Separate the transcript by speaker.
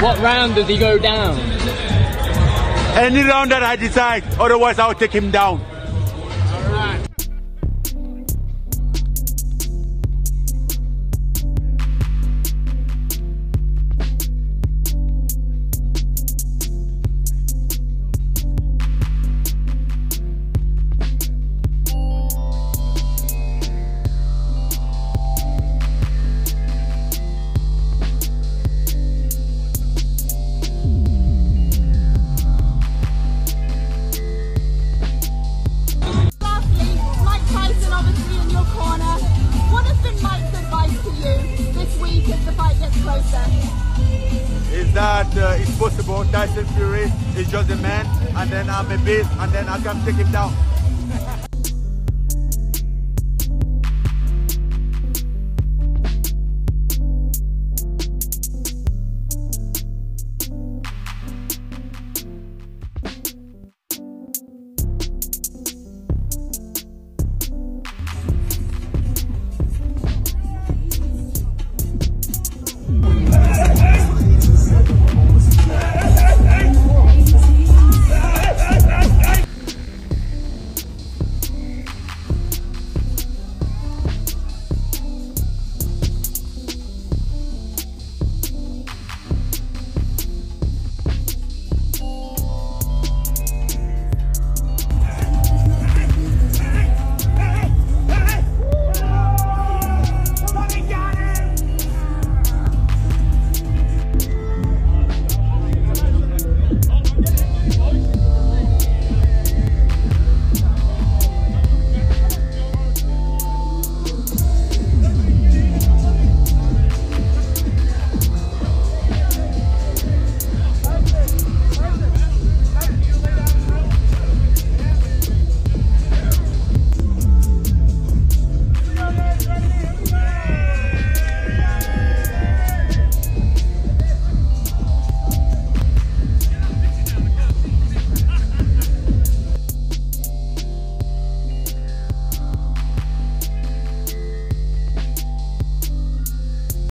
Speaker 1: What round does he go down?
Speaker 2: Any round that I decide, otherwise I'll take him down. That uh, it's possible Tyson Fury is just a man and then I'm a beast and then I can take him down.